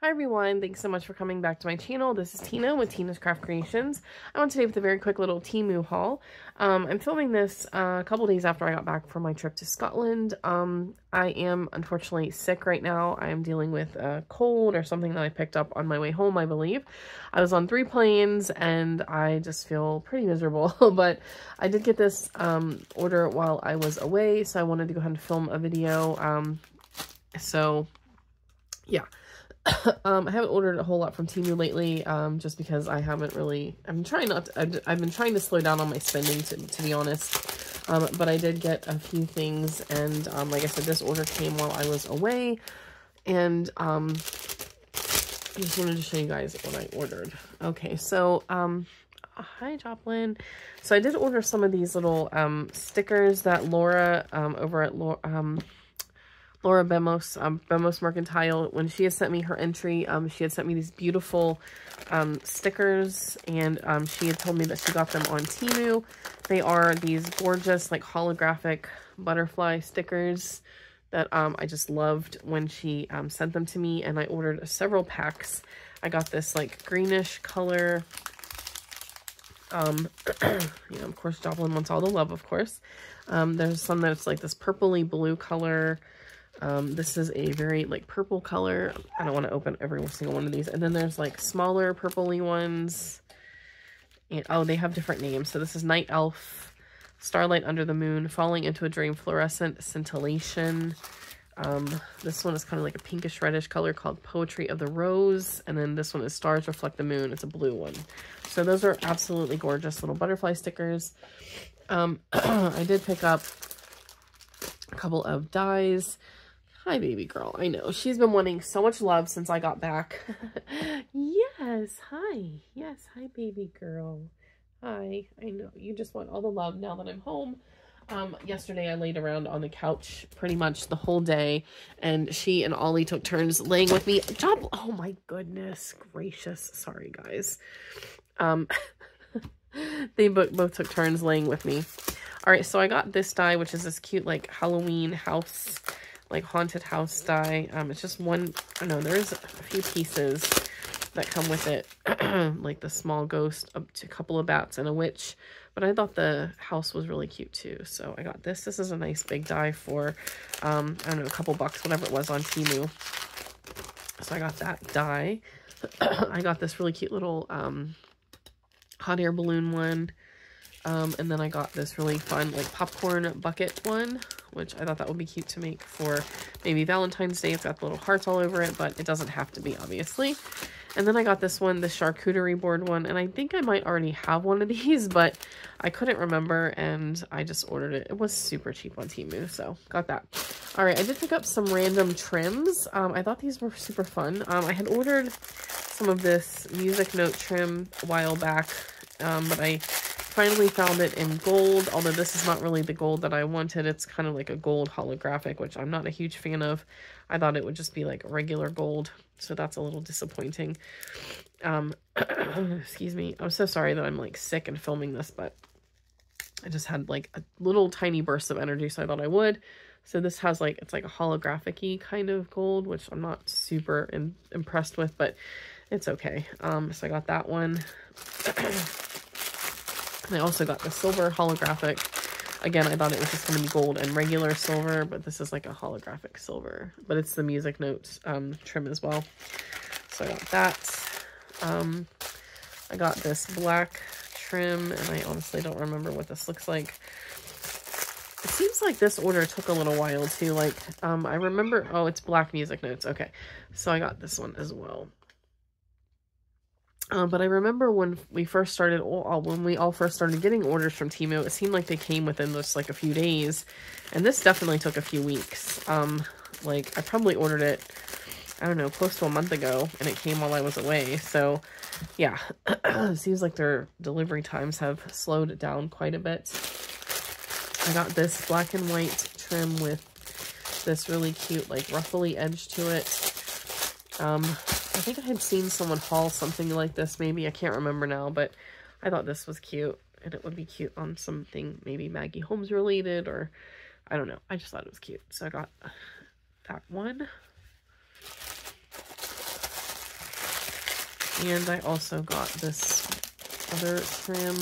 Hi everyone, thanks so much for coming back to my channel. This is Tina with Tina's Craft Creations. I want today with a very quick little Temu haul. Um, I'm filming this uh, a couple days after I got back from my trip to Scotland. Um, I am unfortunately sick right now. I am dealing with a cold or something that I picked up on my way home, I believe. I was on three planes and I just feel pretty miserable, but I did get this um, order while I was away, so I wanted to go ahead and film a video. Um, so, yeah. um, I haven't ordered a whole lot from Temu lately, um, just because I haven't really, I'm trying not to, I've, been trying to slow down on my spending, to, to be honest, um, but I did get a few things, and, um, like I said, this order came while I was away, and, um, I just wanted to show you guys what I ordered. Okay, so, um, hi Joplin. So I did order some of these little, stickers that Laura, over at Laura, Laura Bemos, um, Bemos Mercantile, when she had sent me her entry, um, she had sent me these beautiful um, stickers, and um, she had told me that she got them on Temu. They are these gorgeous, like, holographic butterfly stickers that um, I just loved when she um, sent them to me, and I ordered several packs. I got this, like, greenish color. Um, you know, of course, Joplin wants all the love, of course. Um, there's some that's, like, this purpley blue color. Um, this is a very like purple color. I don't want to open every single one of these. And then there's like smaller purpley ones. And, oh, they have different names. So this is Night Elf, Starlight Under the Moon, Falling into a Dream, Fluorescent Scintillation. Um, this one is kind of like a pinkish reddish color called Poetry of the Rose. And then this one is Stars Reflect the Moon. It's a blue one. So those are absolutely gorgeous little butterfly stickers. Um, I did pick up a couple of dies. Hi, baby girl. I know. She's been wanting so much love since I got back. yes. Hi. Yes. Hi, baby girl. Hi. I know. You just want all the love now that I'm home. Um, yesterday I laid around on the couch pretty much the whole day and she and Ollie took turns laying with me. Job. Oh my goodness gracious. Sorry guys. Um, they both, both took turns laying with me. All right. So I got this die, which is this cute like Halloween house like haunted house die. Um, it's just one, I know, there's a few pieces that come with it, like the small ghost, up to a couple of bats and a witch. But I thought the house was really cute too. So I got this. This is a nice big die for, um, I don't know, a couple bucks, whatever it was on Temu. So I got that die. I got this really cute little um, hot air balloon one. Um, and then I got this really fun like popcorn bucket one, which I thought that would be cute to make for maybe Valentine's Day. It's got the little hearts all over it, but it doesn't have to be, obviously. And then I got this one, the charcuterie board one, and I think I might already have one of these, but I couldn't remember, and I just ordered it. It was super cheap on Temu, so got that. All right, I did pick up some random trims. Um, I thought these were super fun. Um, I had ordered some of this music note trim a while back, um, but I finally found it in gold, although this is not really the gold that I wanted. It's kind of like a gold holographic, which I'm not a huge fan of. I thought it would just be like regular gold, so that's a little disappointing. Um, excuse me. I'm so sorry that I'm like sick and filming this, but I just had like a little tiny burst of energy, so I thought I would. So this has like, it's like a holographic kind of gold, which I'm not super impressed with, but it's okay. Um, so I got that one. I also got the silver holographic. Again, I thought it was just going to be gold and regular silver, but this is like a holographic silver. But it's the music notes um, trim as well. So I got that. Um, I got this black trim, and I honestly don't remember what this looks like. It seems like this order took a little while too. Like, um, I remember, oh, it's black music notes. Okay, so I got this one as well. Uh, but I remember when we first started, all, when we all first started getting orders from Temu, it seemed like they came within just like a few days. And this definitely took a few weeks. Um, like, I probably ordered it, I don't know, close to a month ago, and it came while I was away. So, yeah, it seems like their delivery times have slowed down quite a bit. I got this black and white trim with this really cute, like, ruffly edge to it. Um, I think I had seen someone haul something like this, maybe. I can't remember now, but I thought this was cute. And it would be cute on something maybe Maggie Holmes related or I don't know. I just thought it was cute. So I got that one. And I also got this other trim,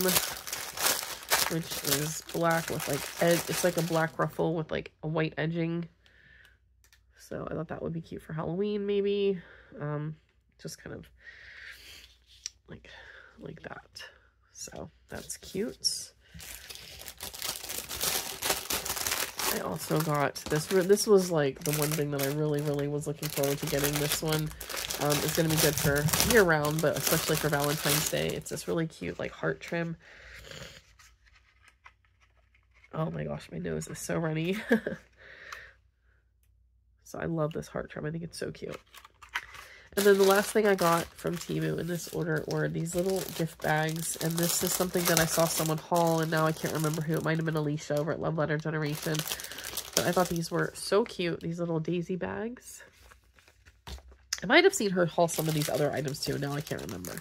which is black with like, ed it's like a black ruffle with like a white edging. So I thought that would be cute for Halloween, maybe. Um, just kind of like, like that. So that's cute. I also got this. This was like the one thing that I really, really was looking forward to getting. This one um, is going to be good for year round, but especially for Valentine's Day. It's this really cute like heart trim. Oh my gosh, my nose is so runny. so I love this heart trim. I think it's so cute. And then the last thing I got from Temu in this order were these little gift bags. And this is something that I saw someone haul, and now I can't remember who. It might have been Alicia over at Love Letter Generation. But I thought these were so cute, these little daisy bags. I might have seen her haul some of these other items too. Now I can't remember.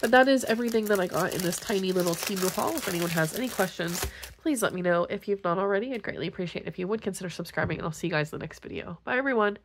But that is everything that I got in this tiny little Temu haul. If anyone has any questions, please let me know. If you've not already, I'd greatly appreciate it. if you would consider subscribing. And I'll see you guys in the next video. Bye, everyone.